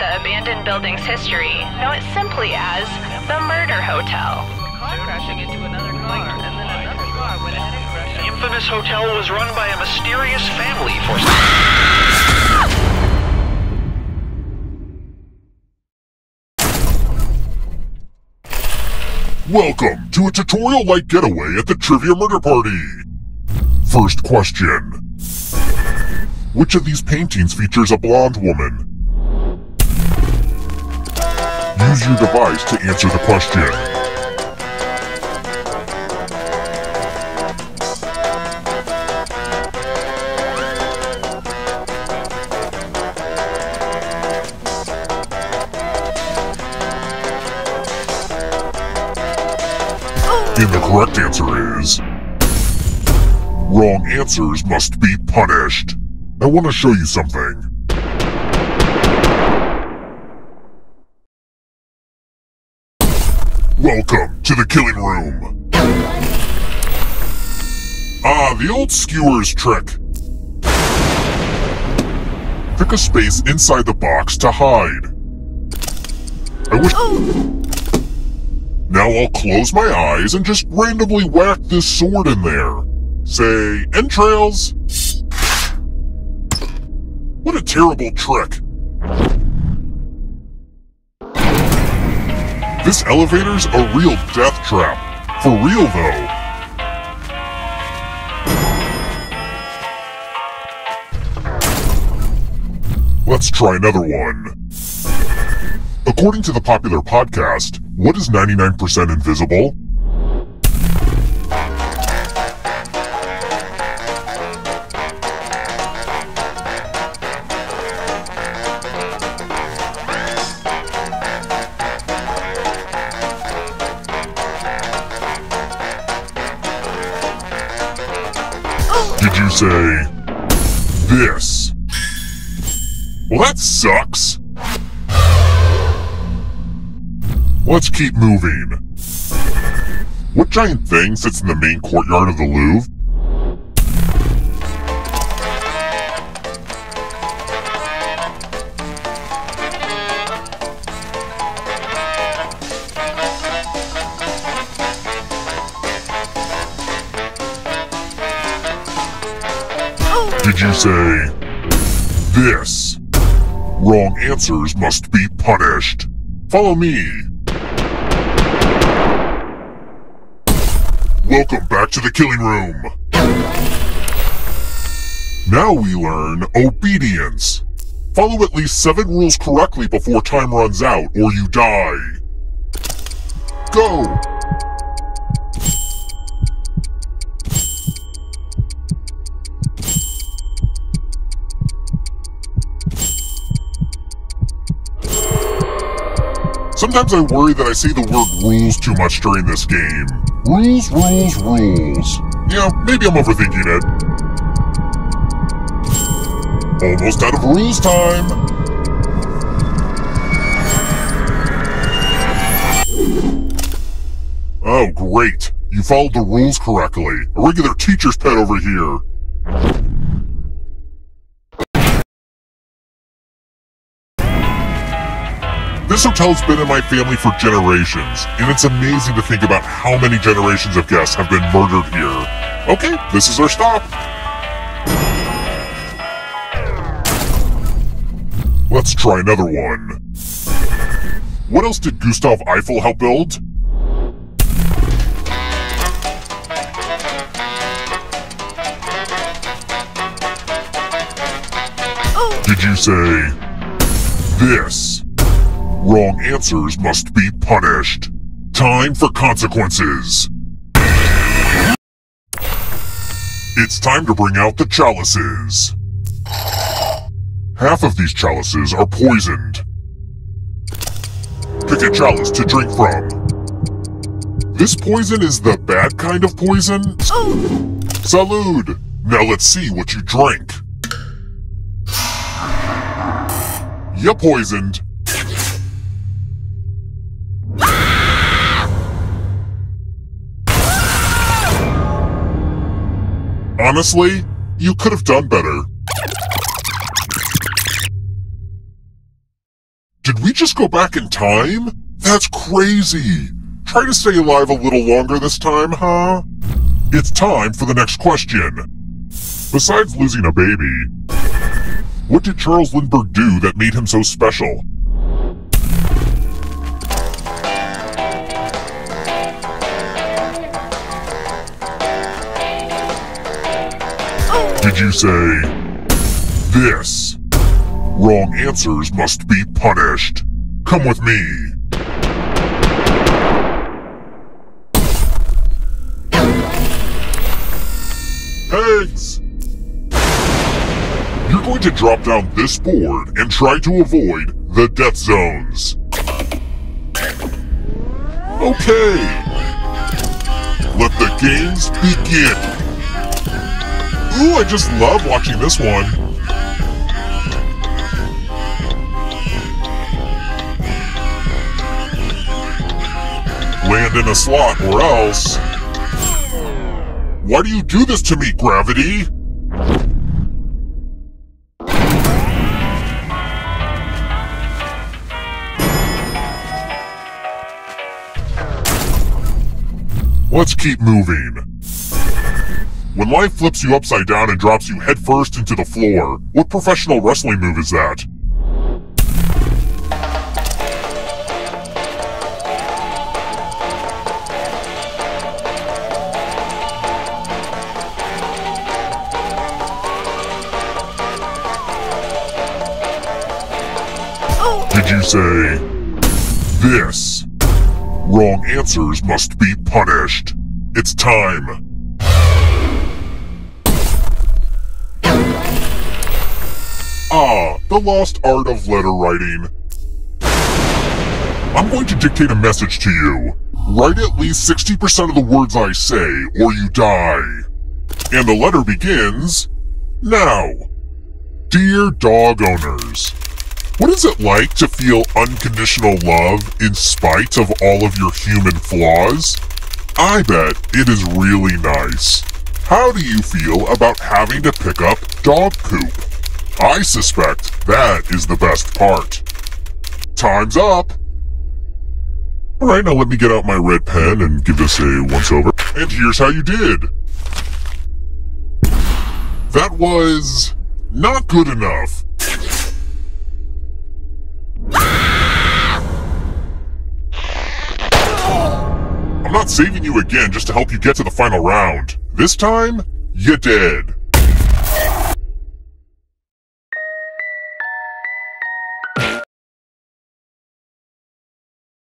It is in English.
the abandoned building's history, know it simply as the Murder Hotel. car crashing into another car, and then another car went ahead and crashed. The infamous hotel was run by a mysterious family for. Welcome to a tutorial-like getaway at the Trivia Murder Party! First question. Which of these paintings features a blonde woman? Use your device to answer the question. And the correct answer is... Wrong answers must be punished. I want to show you something. Welcome to the killing room. Ah, the old skewers trick. Pick a space inside the box to hide. I wish... Now I'll close my eyes and just randomly whack this sword in there. Say, entrails. What a terrible trick. This elevator's a real death trap. For real, though. Let's try another one. According to the popular podcast, what is 99% invisible? Say this? Well, that sucks. Let's keep moving. What giant thing sits in the main courtyard of the Louvre? Did you say this? Wrong answers must be punished. Follow me. Welcome back to the killing room. Now we learn obedience. Follow at least seven rules correctly before time runs out, or you die. Go! Sometimes I worry that I say the word rules too much during this game. Rules, rules, rules. Yeah, maybe I'm overthinking it. Almost out of rules time. Oh, great. You followed the rules correctly. A regular teacher's pet over here. This hotel's been in my family for generations, and it's amazing to think about how many generations of guests have been murdered here. Okay, this is our stop. Let's try another one. What else did Gustave Eiffel help build? Oh. Did you say this? Wrong answers must be punished. Time for consequences. It's time to bring out the chalices. Half of these chalices are poisoned. Pick a chalice to drink from. This poison is the bad kind of poison? Salud! Now let's see what you drank. You poisoned. Honestly, you could have done better. Did we just go back in time? That's crazy. Try to stay alive a little longer this time, huh? It's time for the next question. Besides losing a baby, what did Charles Lindbergh do that made him so special? Did you say this? Wrong answers must be punished. Come with me. Eggs! You're going to drop down this board and try to avoid the death zones. Okay. Let the games begin. Ooh, I just love watching this one. Land in a slot or else. Why do you do this to me, Gravity? Let's keep moving. When life flips you upside down and drops you headfirst into the floor, what professional wrestling move is that? Did you say this? Wrong answers must be punished. It's time. The lost art of letter writing. I'm going to dictate a message to you. Write at least 60% of the words I say, or you die. And the letter begins now. Dear dog owners, what is it like to feel unconditional love in spite of all of your human flaws? I bet it is really nice. How do you feel about having to pick up dog poop? I suspect that is the best part. Time's up! Alright, now let me get out my red pen and give this a once over. And here's how you did. That was not good enough. I'm not saving you again just to help you get to the final round. This time, you're dead.